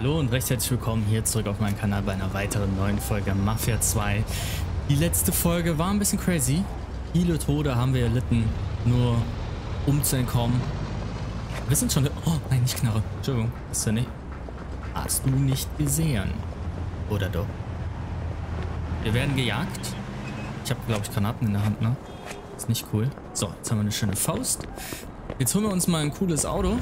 Hallo und recht herzlich willkommen hier zurück auf meinem Kanal bei einer weiteren neuen Folge Mafia 2. Die letzte Folge war ein bisschen crazy. Viele Tode haben wir erlitten, nur um zu entkommen. Wir sind schon... Oh, nein, nicht Knarre. Entschuldigung, hast du nicht... Hast du nicht gesehen. Oder doch? Wir werden gejagt. Ich habe, glaube ich, Granaten in der Hand, ne? Ist nicht cool. So, jetzt haben wir eine schöne Faust. Jetzt holen wir uns mal ein cooles Auto.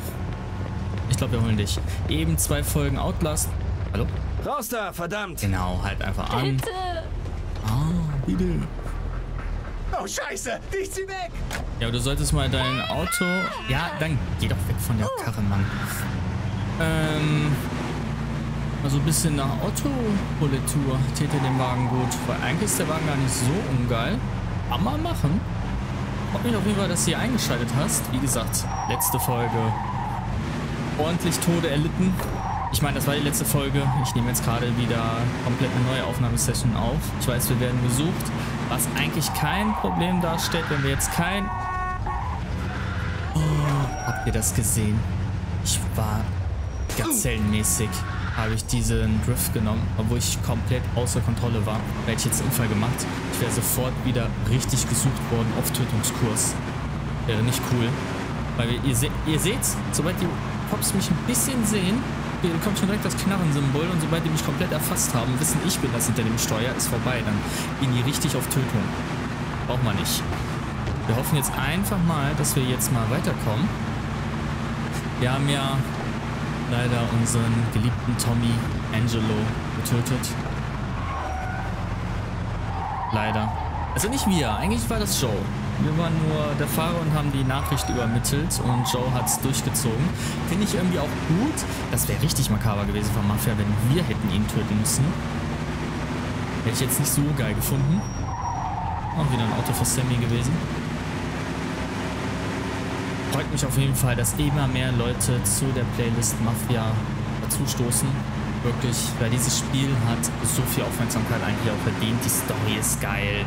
Ich glaube, wir holen dich. Eben zwei Folgen Outlast. Hallo? Raus da, verdammt! Genau, halt einfach an. Bitte! Ah, bitte. Oh, scheiße! Ich zieh weg! Ja, aber du solltest mal dein Auto... Ja, dann geh doch weg von der Karre, Mann. Ähm... Also ein bisschen nach Autopolitur täte dem Wagen gut. Weil eigentlich ist der Wagen gar nicht so ungeil. Aber mal machen. Freut mich auf jeden Fall, dass du hier eingeschaltet hast. Wie gesagt, letzte Folge. Ordentlich Tode erlitten. Ich meine, das war die letzte Folge. Ich nehme jetzt gerade wieder komplett eine neue Aufnahmesession auf. Ich weiß, wir werden gesucht. Was eigentlich kein Problem darstellt, wenn wir jetzt kein... Oh, habt ihr das gesehen? Ich war gazellenmäßig habe ich diesen Drift genommen, obwohl ich komplett außer Kontrolle war. Hätte ich jetzt einen Unfall gemacht. Ich wäre sofort wieder richtig gesucht worden auf Tötungskurs. Wäre nicht cool. Weil wir, ihr, se ihr seht, sobald die Cops mich ein bisschen sehen, kommt schon direkt das Knarrensymbol und sobald die mich komplett erfasst haben, wissen, ich bin das hinter dem Steuer, ist vorbei. Dann gehen die richtig auf Tötung. Braucht man nicht. Wir hoffen jetzt einfach mal, dass wir jetzt mal weiterkommen. Wir haben ja leider unseren geliebten Tommy Angelo getötet. Leider. Also nicht wir, eigentlich war das Joe. Wir waren nur der Fahrer und haben die Nachricht übermittelt und Joe hat es durchgezogen. Finde ich irgendwie auch gut. Das wäre richtig makaber gewesen von Mafia, wenn wir hätten ihn töten müssen. Hätte ich jetzt nicht so geil gefunden. Auch wieder ein Auto für Sammy gewesen freut mich auf jeden Fall, dass immer mehr Leute zu der Playlist Mafia dazustoßen. Wirklich, weil dieses Spiel hat so viel Aufmerksamkeit eigentlich auch verdient. Die Story ist geil.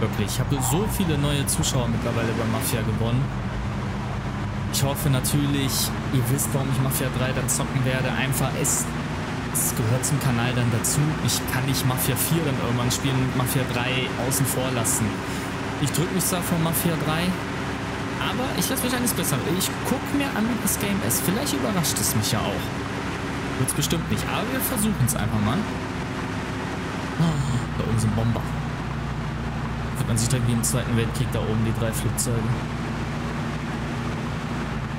Wirklich, ich habe so viele neue Zuschauer mittlerweile bei Mafia gewonnen. Ich hoffe natürlich, ihr wisst, warum ich Mafia 3 dann zocken werde. Einfach, es, es gehört zum Kanal dann dazu. Ich kann nicht Mafia 4 dann irgendwann spielen und Mafia 3 außen vor lassen. Ich drücke mich zwar vor Mafia 3, aber ich lasse mich eines besser. Ich gucke mir an, wie das Game ist. Vielleicht überrascht es mich ja auch. Wird es bestimmt nicht, aber wir versuchen es einfach mal. Oh, da oben sind Bomber. Wird man sich dann wie im Zweiten Weltkrieg da oben die drei Flugzeuge.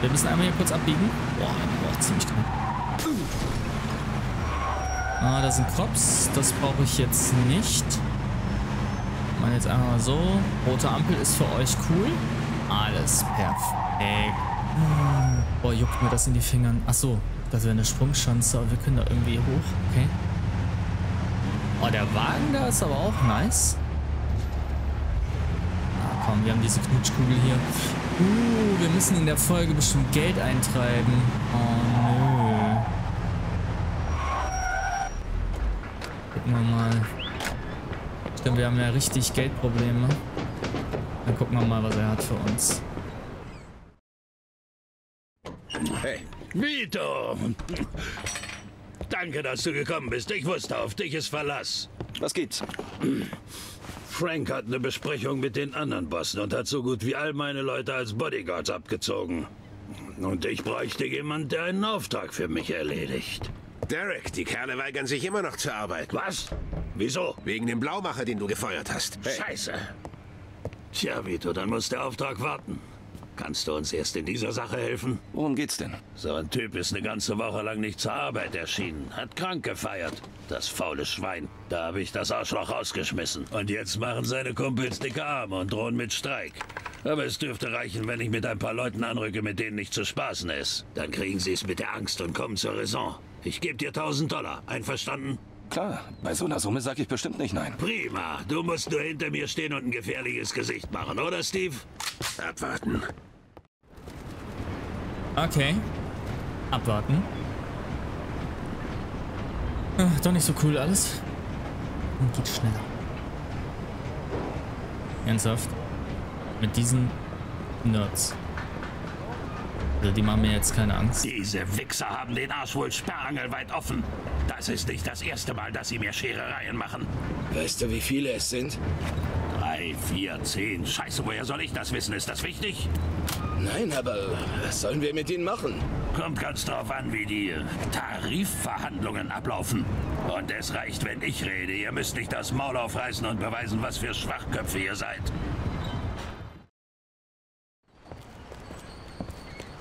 Wir müssen einmal hier kurz abbiegen. Boah, boah ziemlich drin. Ah, da sind Crops. Das brauche ich jetzt nicht. Mal jetzt einmal so. Rote Ampel ist für euch cool. Alles perfekt. Boah, juckt mir das in die Fingern. Achso, das wäre eine Sprungschanze, aber wir können da irgendwie hoch. Okay. Oh, der Wagen da ist aber auch nice. Komm, wir haben diese Knutschkugel hier. Uh, wir müssen in der Folge bestimmt Geld eintreiben. Oh, nö. Gucken wir mal. Stimmt, wir haben ja richtig Geldprobleme. Dann gucken wir mal, was er hat für uns. Hey, Vito! Danke, dass du gekommen bist. Ich wusste, auf dich ist Verlass. Was gibt's? Frank hat eine Besprechung mit den anderen Bossen und hat so gut wie all meine Leute als Bodyguards abgezogen. Und ich bräuchte jemand, der einen Auftrag für mich erledigt. Derek, die Kerle weigern sich immer noch zur Arbeit. Was? Wieso? Wegen dem Blaumacher, den du gefeuert hast. Hey. Scheiße. Tja, Vito, dann muss der Auftrag warten. Kannst du uns erst in dieser Sache helfen? Worum geht's denn? So ein Typ ist eine ganze Woche lang nicht zur Arbeit erschienen. Hat krank gefeiert. Das faule Schwein. Da habe ich das Arschloch rausgeschmissen. Und jetzt machen seine Kumpels dicke Arme und drohen mit Streik. Aber es dürfte reichen, wenn ich mit ein paar Leuten anrücke, mit denen nicht zu spaßen ist. Dann kriegen sie es mit der Angst und kommen zur Raison. Ich gebe dir 1000 Dollar. Einverstanden? Klar, bei so einer Summe sage ich bestimmt nicht nein. Prima. Du musst nur hinter mir stehen und ein gefährliches Gesicht machen, oder, Steve? Abwarten. Okay. Abwarten. Ach, doch nicht so cool alles. Und geht schneller. Ernsthaft? Mit diesen Nerds. Also die machen mir jetzt keine Angst. Diese Wichser haben den Arsch wohl sperrangelweit offen. Das ist nicht das erste Mal, dass sie mir Scherereien machen. Weißt du, wie viele es sind? Drei, vier, zehn. Scheiße, woher soll ich das wissen? Ist das wichtig? Nein, aber was sollen wir mit ihnen machen? Kommt ganz drauf an, wie die Tarifverhandlungen ablaufen. Und es reicht, wenn ich rede. Ihr müsst nicht das Maul aufreißen und beweisen, was für Schwachköpfe ihr seid.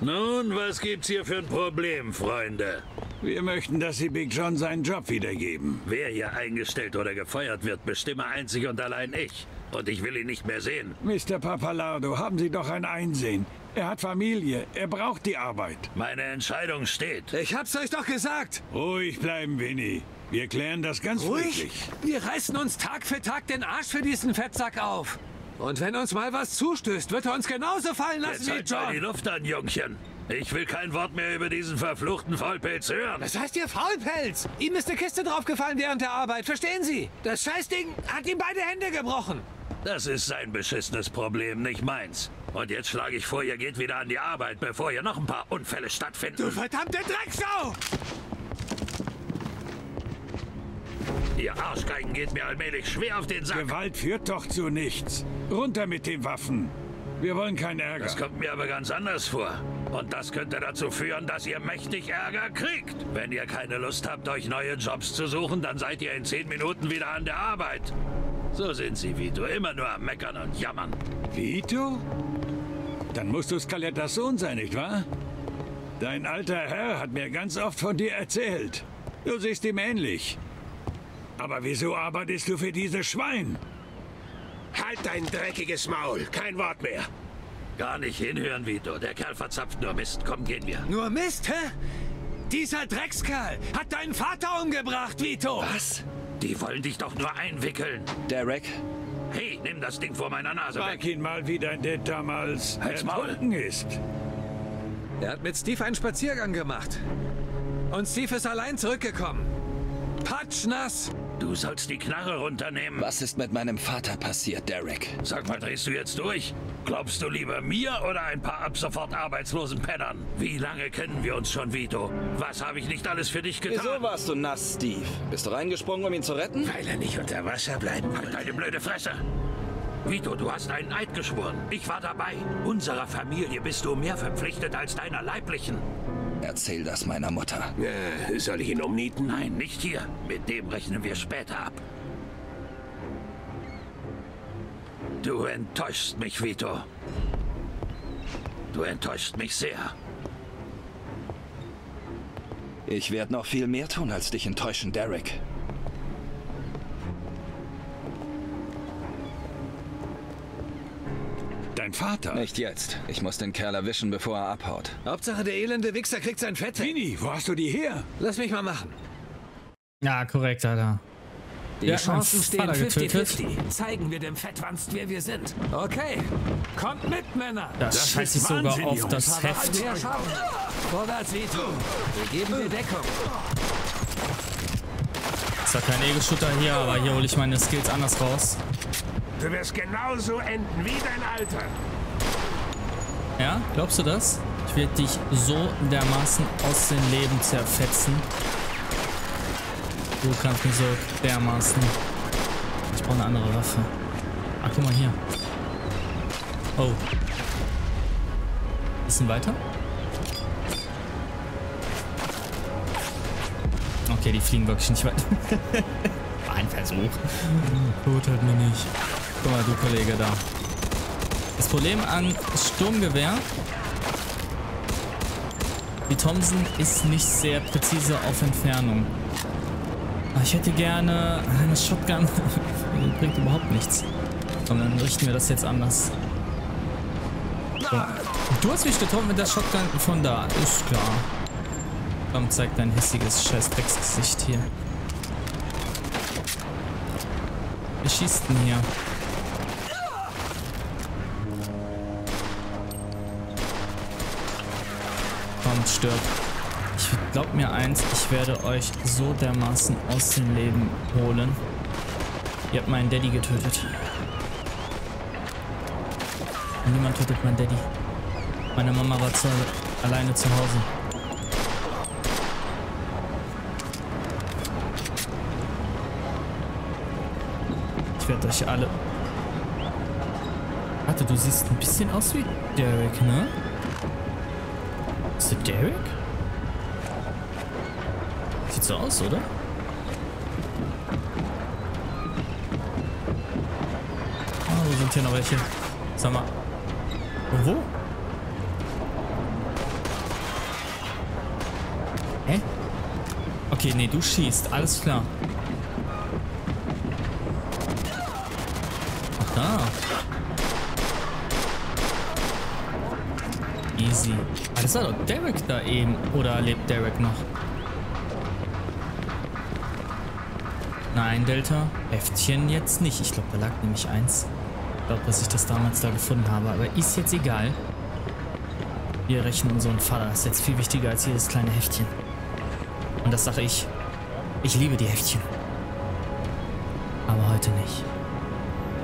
Nun, was gibt's hier für ein Problem, Freunde? Wir möchten, dass Sie Big John seinen Job wiedergeben. Wer hier eingestellt oder gefeuert wird, bestimme einzig und allein ich. Und ich will ihn nicht mehr sehen. Mr. Papalardo, haben Sie doch ein Einsehen. Er hat Familie. Er braucht die Arbeit. Meine Entscheidung steht. Ich hab's euch doch gesagt. Ruhig bleiben, Winnie. Wir klären das ganz Ruhig? friedlich. Wir reißen uns Tag für Tag den Arsch für diesen Fettsack auf. Und wenn uns mal was zustößt, wird er uns genauso fallen lassen Jetzt wie halt mal die John. Luft an, Jungchen. Ich will kein Wort mehr über diesen verfluchten Faulpelz hören. Was heißt ihr Faulpelz? Ihm ist eine Kiste draufgefallen während der Arbeit, verstehen Sie? Das Scheißding hat ihm beide Hände gebrochen. Das ist sein beschissenes Problem, nicht meins. Und jetzt schlage ich vor, ihr geht wieder an die Arbeit, bevor hier noch ein paar Unfälle stattfinden. Du verdammte Drecksau! Ihr Arschgeigen geht mir allmählich schwer auf den Sack. Gewalt führt doch zu nichts. Runter mit den Waffen. Wir wollen keinen Ärger. Das kommt mir aber ganz anders vor. Und das könnte dazu führen, dass ihr mächtig Ärger kriegt. Wenn ihr keine Lust habt, euch neue Jobs zu suchen, dann seid ihr in zehn Minuten wieder an der Arbeit. So sind sie, Vito. Immer nur am Meckern und Jammern. Vito? Dann musst du Scalettas Sohn sein, nicht wahr? Dein alter Herr hat mir ganz oft von dir erzählt. Du siehst ihm ähnlich. Aber wieso arbeitest du für dieses Schwein? Halt dein dreckiges Maul. Kein Wort mehr. Gar nicht hinhören, Vito. Der Kerl verzapft nur Mist. Komm, gehen wir. Nur Mist, hä? Dieser Dreckskerl hat deinen Vater umgebracht, Vito. Was? Die wollen dich doch nur einwickeln. Derek? Hey, nimm das Ding vor meiner Nase Frag weg. ihn mal, wie dein Dad damals Halt's Maul. ertrunken ist. Er hat mit Steve einen Spaziergang gemacht. Und Steve ist allein zurückgekommen. Patschnass. Du sollst die Knarre runternehmen. Was ist mit meinem Vater passiert, Derek? Sag mal, drehst du jetzt durch? Glaubst du lieber mir oder ein paar ab sofort arbeitslosen Pennern? Wie lange kennen wir uns schon, Vito? Was habe ich nicht alles für dich getan? Wieso warst du nass, Steve? Bist du reingesprungen, um ihn zu retten? Weil er nicht unter Wasser bleiben Halt konnte. deine blöde Fresse! Vito, du hast einen Eid geschworen. Ich war dabei. Unserer Familie bist du mehr verpflichtet als deiner leiblichen. Erzähl das meiner Mutter. Äh, soll ich ihn umnieten? Nein, nicht hier. Mit dem rechnen wir später ab. Du enttäuschst mich, Vito. Du enttäuschst mich sehr. Ich werde noch viel mehr tun, als dich enttäuschen, Derek. Dein Vater? Nicht jetzt. Ich muss den Kerl erwischen, bevor er abhaut. Hauptsache, der elende Wichser kriegt sein Fett. Winnie, wo hast du die her? Lass mich mal machen. Ja, korrekt, Alter. Die hat Chancen stehen Vater getötet. 50-50. Zeigen wir dem Fettwanst, wer wir sind. Okay, kommt mit, Männer. Das, Das scheiße ist ich sogar auf das Heft. Vorwärts, Vito. Wir geben dir Deckung. Ist zwar kein Ego-Shooter hier, aber hier hole ich meine Skills anders raus. Du wirst genauso enden wie dein Alter. Ja, glaubst du das? Ich werde dich so dermaßen aus dem Leben zerfetzen. Du kannst mich so dermaßen. Ich brauche eine andere Waffe. Ah, guck mal hier. Oh. Bisschen weiter? Okay, die fliegen wirklich nicht weit. War ein Versuch. Tut halt mir nicht. Guck mal, du Kollege da. Das Problem an Sturmgewehr, die Thompson ist nicht sehr präzise auf Entfernung. Ich hätte gerne eine Shotgun. Die bringt überhaupt nichts. Und dann richten wir das jetzt anders. So. Du hast mich getroffen mit der Shotgun von da. Ist klar. Komm, zeig dein hässiges scheiß Drecksgesicht hier. Wer schießt denn hier? Stirbt. Ich glaub mir eins, ich werde euch so dermaßen aus dem Leben holen. Ihr habt meinen Daddy getötet. Und niemand tötet meinen Daddy. Meine Mama war zu, alleine zu Hause. Ich werde euch alle... Warte, du siehst ein bisschen aus wie Derek, ne? Ist der Derek? Sieht so aus, oder? Wo sind hier noch welche? Sag mal. Wo? Hä? Okay, nee, du schießt. Alles klar. Ach da. Easy. Ah, das war doch Derek da eben. Oder lebt Derek noch? Nein, Delta. Heftchen jetzt nicht. Ich glaube, da lag nämlich eins. Ich glaube, dass ich das damals da gefunden habe. Aber ist jetzt egal. Wir rechnen unseren Vater. Das ist jetzt viel wichtiger als jedes kleine Heftchen. Und das sage ich. Ich liebe die Heftchen. Aber heute nicht.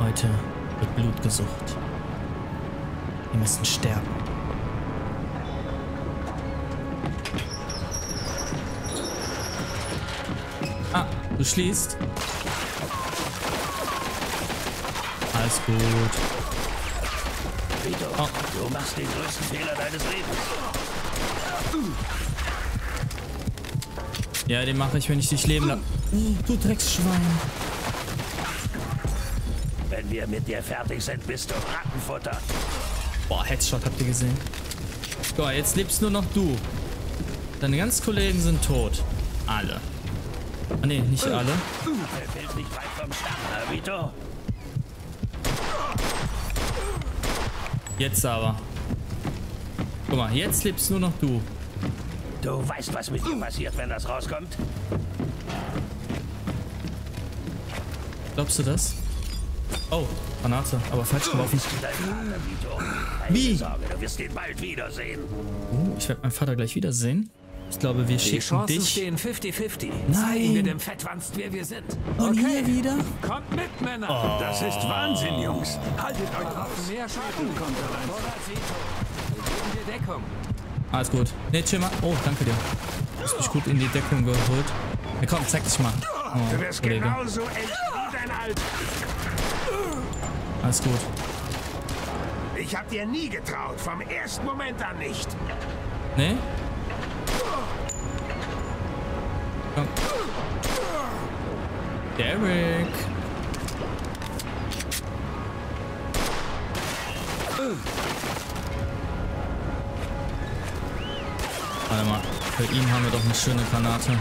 Heute wird Blut gesucht. Wir müssen sterben. Ah, du schließt. Alles gut. Vito, Oh. du machst den größten Fehler deines Lebens. Ja, den mache ich, wenn ich dich leben lasse. Oh, du Drecksschwein. Wenn wir mit dir fertig sind, bist du Rattenfutter. Boah, Headshot habt ihr gesehen. So, jetzt lebst nur noch du. Deine ganzen Kollegen sind tot. Alle. Ah, nee, nicht alle. Jetzt aber. Guck mal, jetzt lebst nur noch du. Du weißt, was mit dir passiert, wenn das rauskommt? Glaubst du das? Oh, Granate, aber falsch geworfen. Wie? Sorge, du wirst ihn bald wiedersehen. Oh, ich werde meinen Vater gleich wiedersehen. Ich glaube, wir Die schicken Chancen dich. stehen 50-50. Nein. Wir dem Fettwanst, wer wir sind. Und hier wieder? Kommt mit, Männer. Oh. Das ist Wahnsinn, Jungs. Haltet euch raus. Mehr Schaden kommt rein. Deckung. Alles gut. Ne, chill mal. Oh, danke dir. Du hast mich gut in die Deckung geholt. Ja, komm, zeig dich mal. Oh, Du wirst Kollege. genauso eng wie dein Alter. Alles gut. Ich hab dir nie getraut, vom ersten Moment an nicht. Ne? Derek. Warte mal, für ihn haben wir doch eine schöne Granate.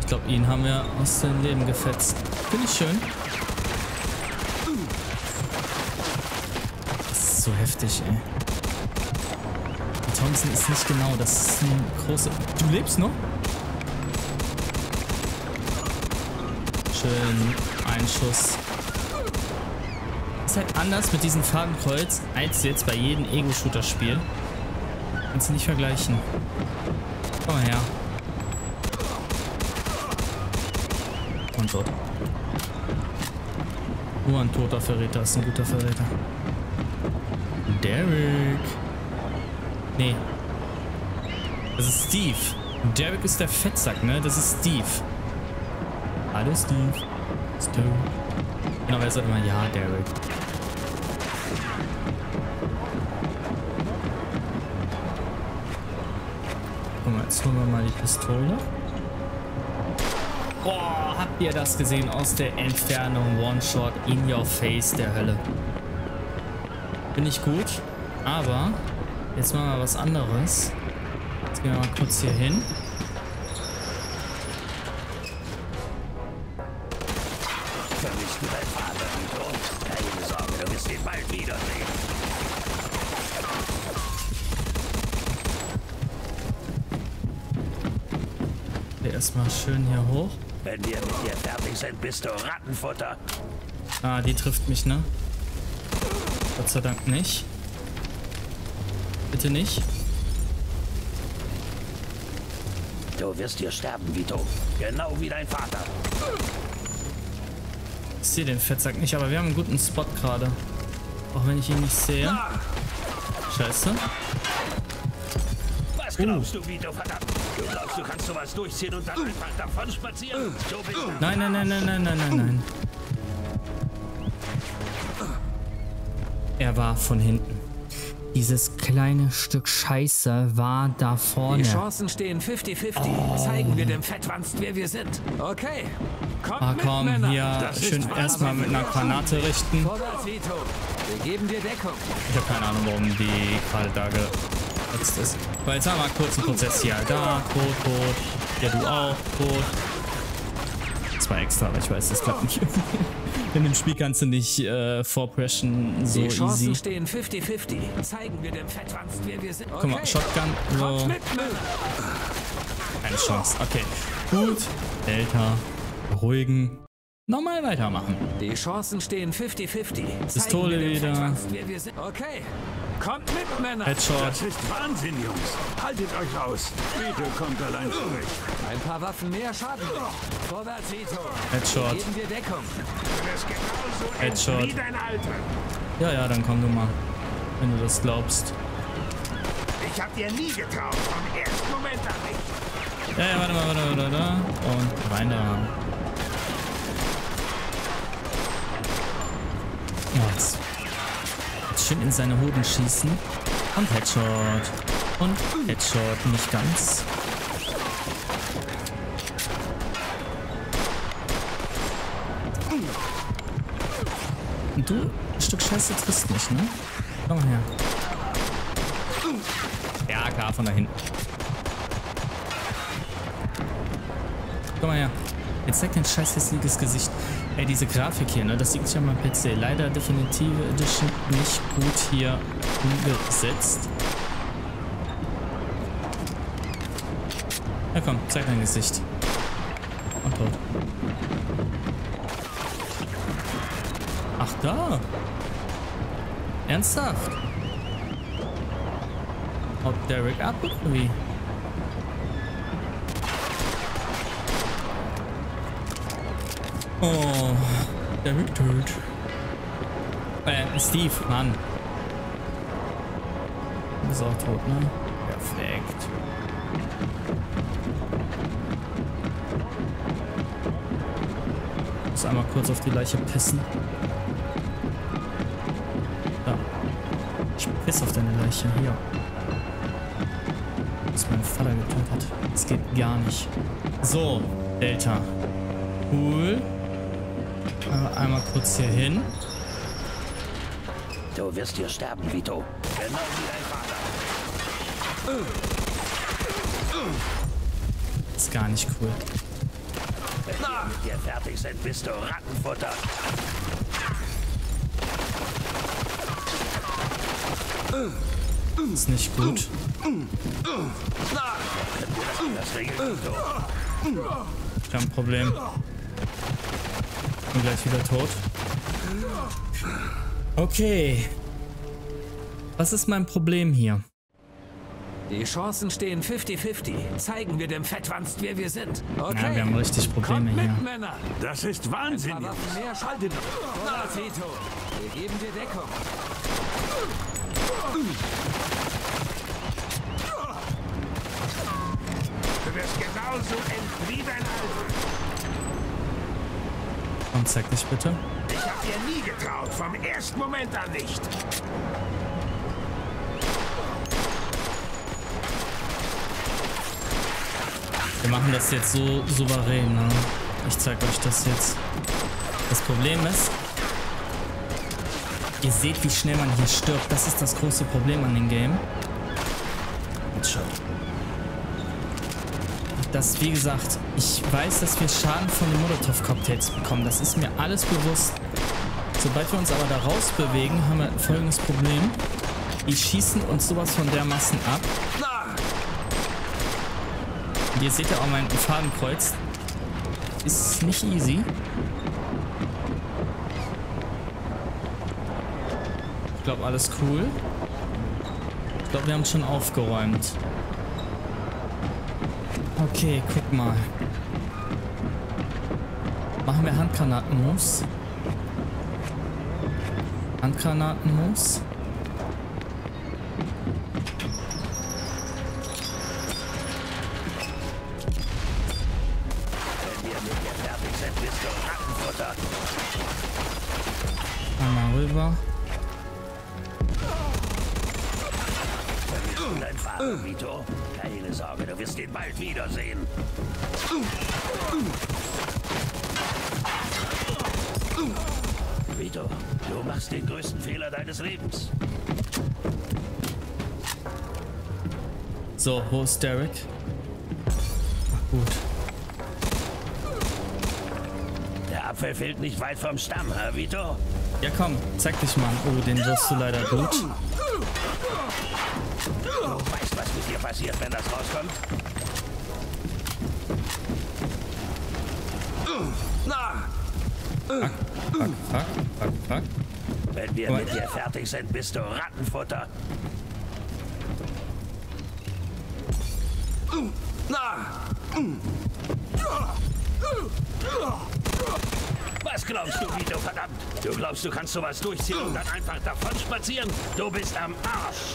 Ich glaube, ihn haben wir aus dem Leben gefetzt. Finde ich schön. Das ist so heftig, ey. Die Thompson ist nicht genau, das ist ein großer... Du lebst noch? Schön, ein Schuss. Ist halt anders mit diesem Fadenkreuz als jetzt bei jedem Ego-Shooter-Spiel. Kannst du nicht vergleichen. Komm mal her. Und tot. Nur ein toter Verräter ist ein guter Verräter. Derek. Nee. Das ist Steve. Derek ist der Fettsack, ne? Das ist Steve. Hallo Steve. Steve. Genau, wer sagt immer ja, Derek. Guck mal, jetzt holen wir mal die Pistole. Boah, habt ihr das gesehen aus der Entfernung? One-Shot in your face der Hölle. Finde ich gut, aber jetzt machen wir was anderes. Jetzt gehen wir mal kurz hier hin. Hoch. Wenn wir mit dir fertig sind, bist du Rattenfutter. Ah, die trifft mich, ne? Gott sei Dank nicht. Bitte nicht. Du wirst hier sterben, Vito. Genau wie dein Vater. Ich sehe den Fettsack nicht, aber wir haben einen guten Spot gerade. Auch wenn ich ihn nicht sehe. Scheiße. Was glaubst du, Vito, verdammt? Du glaubst, du kannst sowas durchziehen und dann einfach davon spazieren? So bist du. Nein, nein, nein, nein, nein, nein, nein, nein. Er war von hinten. Dieses kleine Stück Scheiße war da vorne. Die Chancen stehen 50-50. Zeigen wir dem Fettwanst, wer wir sind. Okay. Kommt Ah mit, komm, Männer. hier Das schön erstmal mit einer Granate richten. Vorwärts, Vito. Wir geben dir Deckung. Ich habe keine Ahnung, warum die gerade da gesetzt ist. Weil jetzt haben wir kurz einen Prozess hier. Da, tot, tot. Ja, du auch, tot. Zwei extra, aber ich weiß, das klappt nicht. In dem Spiel kannst du nicht äh, vorpreschen so Die Chancen easy. stehen 50-50. Zeigen wir dem Fettwanst, wer wir sind. Okay. Guck mal, Shotgun. So. Keine Chance. Okay. Gut. Delta. Beruhigen. Nochmal weitermachen. Die Chancen stehen 50-50. Pistole wieder. Fettwanst. Okay. Kommt mit, Männer. Headshot. Das ist Wahnsinn, Jungs. Haltet euch raus. Vito kommt allein zurecht. Ein paar Waffen mehr schaden. Vorwärts, Vito. Headshot. Geben dir Deckung. Genauso Headshot. wie dein Alter. Ja, ja, dann komm du mal. Wenn du das glaubst. Ich hab dir nie getraut, vom ersten Moment an nicht. Ja, ja, warte mal, warte mal, warte mal. Und rein da. Ja, jetzt. jetzt schön in seine Hoden schießen. Und Headshot. Und Headshot. Nicht ganz. Und du, ein Stück Scheiße triffst mich, ne? Komm her. Ja, klar, von da hinten. Komm mal her. Jetzt zeig dein scheiß hässliches Gesicht. Ey, diese Grafik hier, ne, das liegt ja am PC. Leider Definitive Edition nicht gut hier umgesetzt. Ja komm, zeig dein Gesicht. Und tot. Ach da. Ernsthaft? Haut Derek ab oder wie? Oh, Derek tot. Äh, Steve, Mann. Du bist auch tot, ne? Perfekt. Muss einmal kurz auf die Leiche pissen. Da. Ich piss auf deine Leiche. Hier. Dass mein Vater getötet hat. Das geht gar nicht. So, Delta. Cool. Kurz hier hin. Du wirst hier sterben, Vito. Genau wie dein Vater. Ist gar nicht cool. Wenn wir mit dir fertig sind, bist du Rattenfutter. Ist nicht gut. Das regelt Vito. Kein Problem. Bin gleich wieder tot. Okay. Was ist mein Problem hier? Die Chancen stehen 50-50. Zeigen wir dem Fettwanst, wer wir sind. Okay. Ja, wir haben richtig Probleme mit, hier. Männer. Das ist Wahnsinn, mehr Haltet Vorwärts, Vito. Wir geben dir Deckung. Du wirst genauso enden wie dein Alter. Und zeig dich bitte. Ich hab dir nie getraut, vom ersten Moment an nicht. Wir machen das jetzt so souverän, ne? Ich zeig euch das jetzt. Das Problem ist, ihr seht, wie schnell man hier stirbt. Das ist das große Problem an dem Game. Headshot. Das, wie gesagt, ich weiß, dass wir Schaden von den Molotov-Cocktails bekommen. Das ist mir alles bewusst. Sobald wir uns aber da raus bewegen, haben wir folgendes Problem. Die schießen uns sowas von dermaßen ab. Und ihr seht ja auch mein Fadenkreuz. Ist nicht easy. Ich glaube, alles cool. Ich glaube, wir haben schon aufgeräumt. Okay, guck mal. Machen wir Handgranaten-Moves. Handgranaten-Moves. Wo ist Derek? Ach, gut. Der Apfel fehlt nicht weit vom Stamm, Herr Vito. Ja, komm, zeig dich mal. Oh, den wirst du leider gut. Du weißt, was mit dir passiert, wenn das rauskommt? Fuck, fuck, fuck, fuck. Wenn wir mit dir fertig sind, bist du Rattenfutter. Was glaubst du, Vito, verdammt? Du glaubst, du kannst sowas durchziehen und dann einfach davon spazieren? Du bist am Arsch.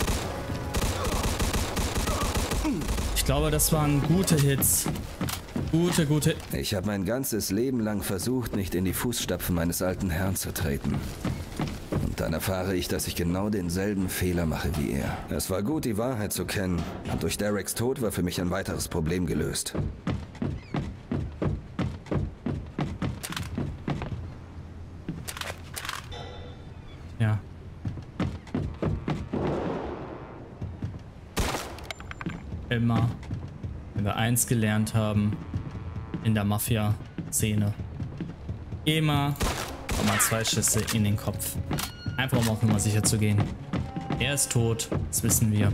Ich glaube, das waren gute Hits. Gute, gute. Ich habe mein ganzes Leben lang versucht, nicht in die Fußstapfen meines alten Herrn zu treten. Dann erfahre ich, dass ich genau denselben Fehler mache wie er. Es war gut, die Wahrheit zu kennen. Und durch Dereks Tod war für mich ein weiteres Problem gelöst. Ja. Immer, wenn wir eins gelernt haben in der Mafia-Szene, immer mal zwei Schüsse in den Kopf. Einfach um auf Nummer sicher zu gehen. Er ist tot, das wissen wir.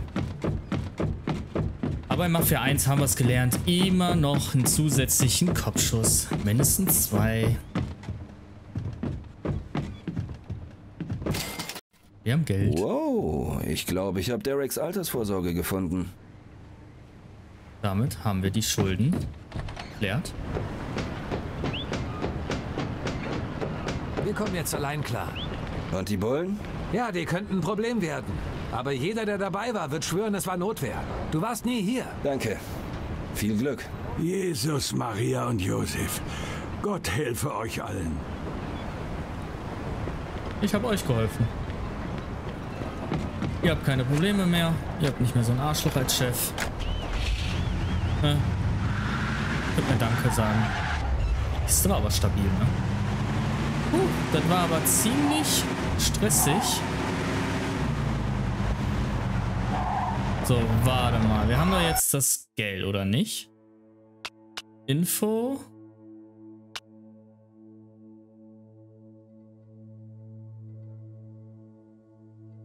Aber in Mafia 1 haben wir es gelernt, immer noch einen zusätzlichen Kopfschuss. Mindestens zwei. Wir haben Geld. Wow, ich glaube, ich habe Dereks Altersvorsorge gefunden. Damit haben wir die Schulden geklärt. Wir kommen jetzt allein klar. Und die Bullen? Ja, die könnten ein Problem werden. Aber jeder, der dabei war, wird schwören, es war Notwehr. Du warst nie hier. Danke. Viel Glück. Jesus, Maria und Josef. Gott helfe euch allen. Ich habe euch geholfen. Ihr habt keine Probleme mehr. Ihr habt nicht mehr so ein Arschloch als Chef. Ne? Könnt mir Danke sagen. Ist aber aber stabil, ne? Puh, das war aber ziemlich stressig. So, warte mal. Wir haben doch jetzt das Geld, oder nicht? Info.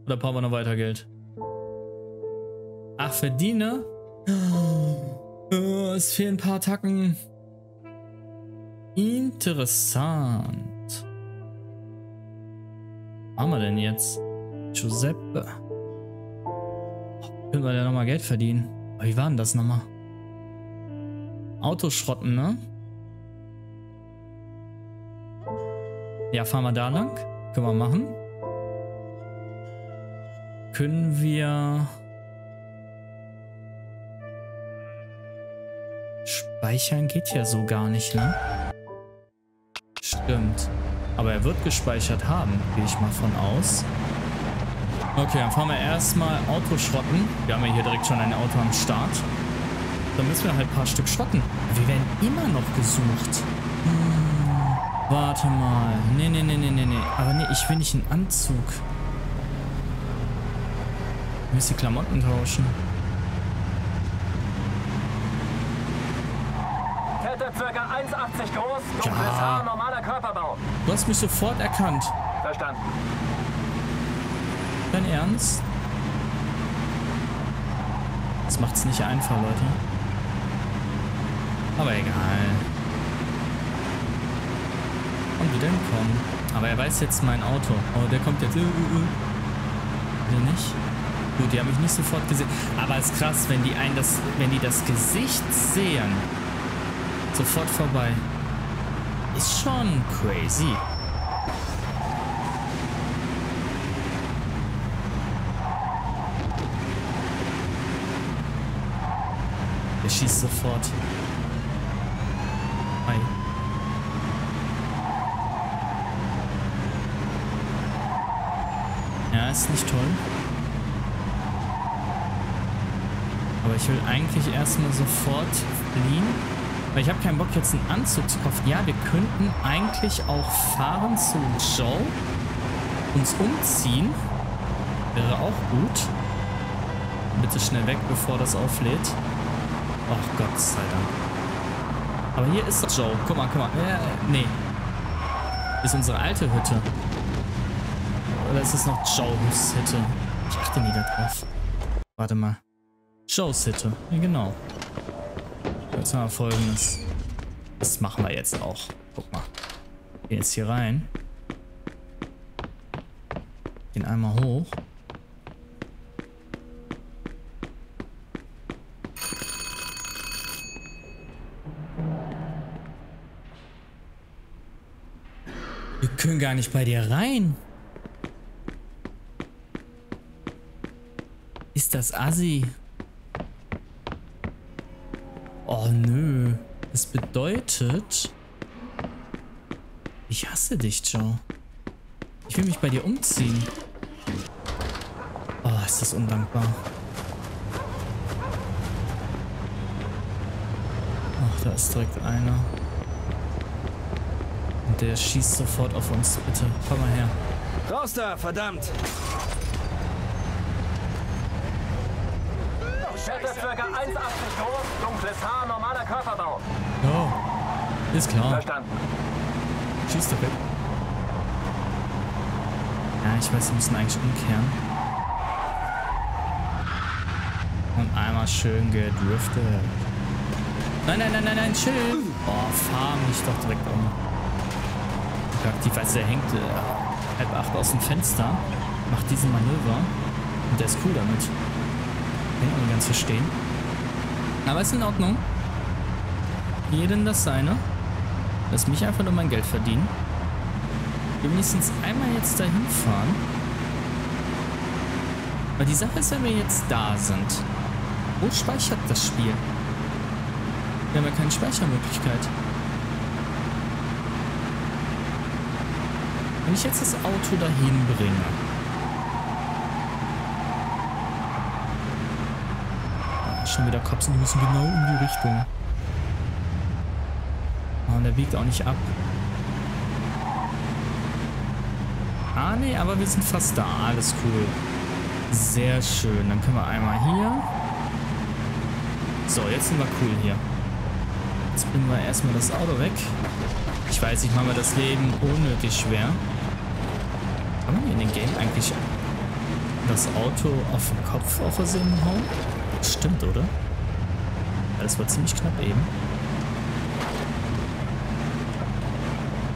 Oder brauchen wir noch weiter Geld? Ach, verdiene? Oh, es fehlen ein paar Tacken. Interessant. Was haben wir denn jetzt? Giuseppe. Können wir denn nochmal Geld verdienen? Wie war denn das nochmal? Autoschrotten, ne? Ja, fahren wir da lang? Können wir machen. Können wir... Speichern geht ja so gar nicht, ne? Aber er wird gespeichert haben, gehe ich mal von aus. Okay, dann fahren wir erstmal Autoschrotten. Wir haben ja hier direkt schon ein Auto am Start. Dann müssen wir halt ein paar Stück schrotten. Wir werden immer noch gesucht. Hm, warte mal. Nee, nee, nee, nee, nee, nee. Aber nee, ich will nicht einen Anzug. Ich muss die Klamotten tauschen. Kette ca. 1,80 groß, dunkles Ja. Haar, Körperbau. Du hast mich sofort erkannt. Verstanden. Dein Ernst? Das macht's nicht einfach, Leute. Aber egal. Und wieder entkommen. Aber er weiß jetzt mein Auto. Oh, der kommt jetzt. Äh, äh, äh. Will nicht? Gut, die haben mich nicht sofort gesehen. Aber es ist krass, wenn die ein das, wenn die das Gesicht sehen. Sofort vorbei. Ist schon crazy. Er schießt sofort. Hi. Ja, ist nicht toll. Aber ich will eigentlich erstmal sofort fliehen. Weil ich habe keinen Bock jetzt einen Anzug zu kaufen. Ja, wir könnten eigentlich auch fahren zu Joe. Uns umziehen. Wäre auch gut. Bitte schnell weg, bevor das auflädt. Ach Gott sei Dank. Aber hier ist Joe. Guck mal, guck mal. Äh, nee. Ist unsere alte Hütte. Oder ist es noch Joes Hütte? Ich achte nie darauf. Warte mal. Joes Hütte. Ja, genau. Haben wir folgendes. Das machen wir jetzt auch. Guck mal. Gehen jetzt hier rein. Gehen einmal hoch. Wir können gar nicht bei dir rein. Ist das assi? Oh nö. Das bedeutet... Ich hasse dich, Joe. Ich will mich bei dir umziehen. Oh, ist das undankbar. Ach, da ist direkt einer. Und der schießt sofort auf uns. Bitte, komm mal her. Raus da, verdammt! Schätze ca. 1,80 groß, dunkles Haar, Körperbau. Oh, ist klar. Verstanden. Schießt doch weg. Ja, ich weiß, wir müssen eigentlich umkehren. Und einmal schön gedriftet. Nein, nein, nein, nein, nein, chill. Oh, fahr mich doch direkt um. Aktiv, also der hängt äh, halb acht aus dem Fenster, macht diese Manöver und der ist cool damit. Kann ich auch nicht ganz verstehen. Aber ist in Ordnung. Jeden das seine. Lass mich einfach nur mein Geld verdienen. Wenigstens einmal jetzt dahin fahren. Weil die Sache ist, wenn wir jetzt da sind. Wo speichert das Spiel? Wir haben ja keine Speichermöglichkeit. Wenn ich jetzt das Auto dahin bringe. Ah, schon wieder Cops und die müssen genau in die Richtung. Biegt auch nicht ab. Ah, nee, aber wir sind fast da. Alles cool. Sehr schön. Dann können wir einmal hier. So, jetzt sind wir cool hier. Jetzt bringen wir erstmal das Auto weg. Ich weiß, ich mache mir das Leben unnötig schwer. Kann man in den Game eigentlich das Auto auf den Kopf auf Versehen hauen? Stimmt, oder? Das war ziemlich knapp eben.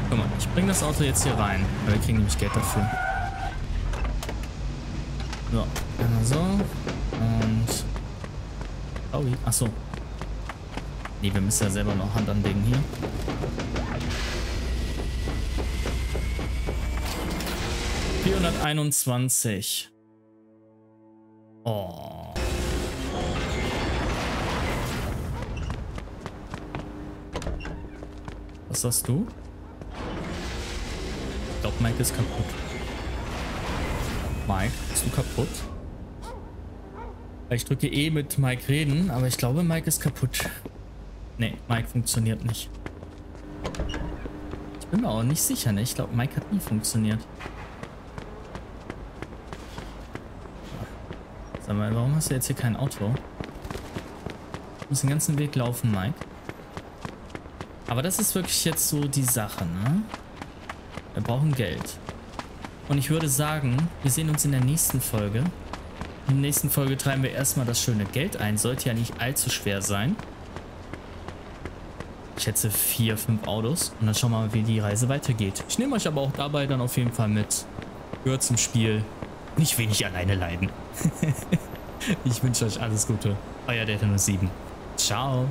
Guck mal, ich bringe das Auto jetzt hier rein, weil wir kriegen nämlich Geld dafür. So, einmal so. Und... Oh, achso. Nee, wir müssen ja selber noch Hand anlegen hier. Vierhunderteinundzwanzig. Oh. Was sagst du? Ich glaube, Mike ist kaputt. Mike, bist du kaputt? Ich drücke eh mit Mike reden, aber ich glaube, Mike ist kaputt. Nee, Mike funktioniert nicht. Ich bin mir auch nicht sicher, ne? Ich glaube, Mike hat nie funktioniert. Sag mal, warum hast du jetzt hier kein Auto? Du musst den ganzen Weg laufen, Mike. Aber das ist wirklich jetzt so die Sache, ne? Wir brauchen Geld. Und ich würde sagen, wir sehen uns in der nächsten Folge. In der nächsten Folge treiben wir erstmal das schöne Geld ein. Sollte ja nicht allzu schwer sein. Ich schätze vier, fünf Autos. Und dann schauen wir mal, wie die Reise weitergeht. Ich nehme euch aber auch dabei dann auf jeden Fall mit. Gehört zum Spiel. Nicht wenig alleine leiden. ich wünsche euch alles Gute. Euer Data 07. Ciao.